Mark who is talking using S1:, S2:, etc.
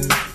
S1: you